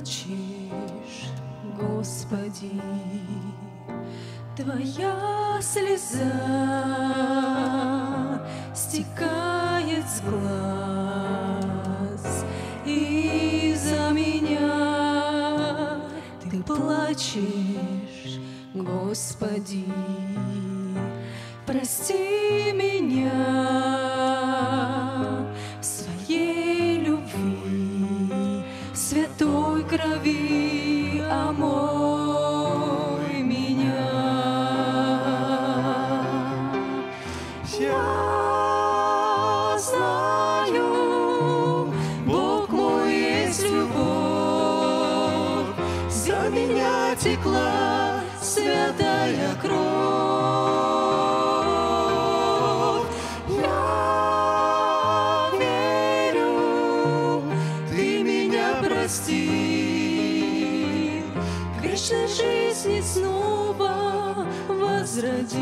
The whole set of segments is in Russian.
плачешь, Господи, Твоя слеза стекает с глаз, и за меня. Ты плачешь, Господи, прости меня меня текла святая кровь. Я верю, ты меня простил, к вечной жизни снова возродил.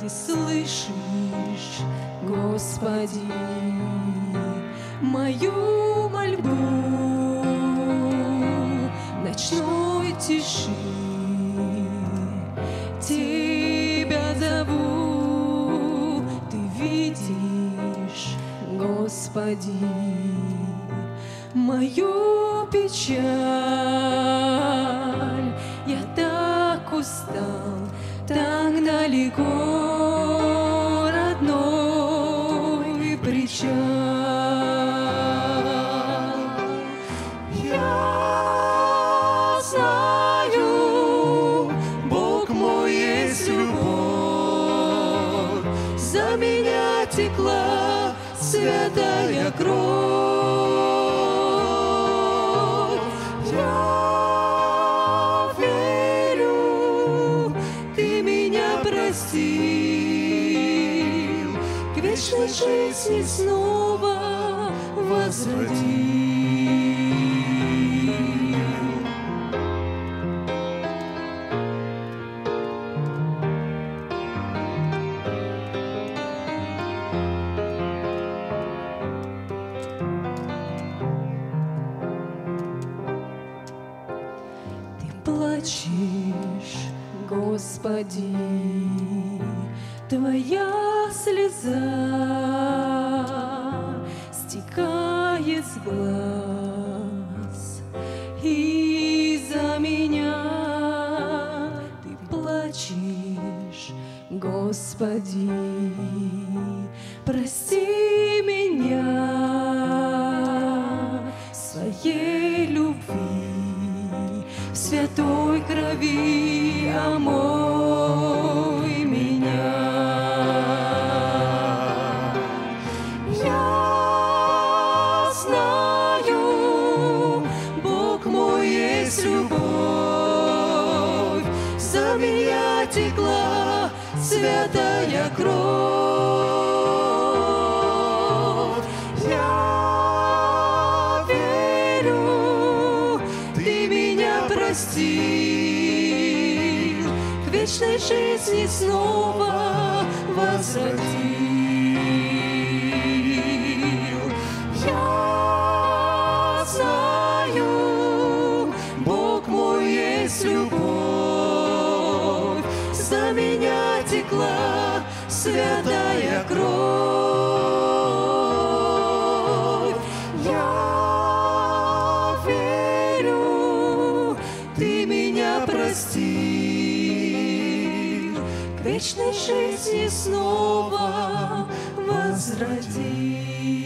Ты слышишь, Господи, мою мольбу Господи, мою печаль. Я так устал, так далеко родной причал. Я знаю, Бог мой есть любовь, за меня текла святая кровь. Я верю, ты меня простил, к вечной жизни снова возродил. Плачешь, Господи, Твоя слеза стекает с глаз, и за меня Ты плачешь, Господи, прости меня своей святой крови омой меня. Я знаю, Бог мой есть любовь, за меня текла святая кровь. Вечной жизни снова возродил. Я знаю, Бог мой есть любовь, за меня текла святая кровь. Я вечной жизни снова возродил.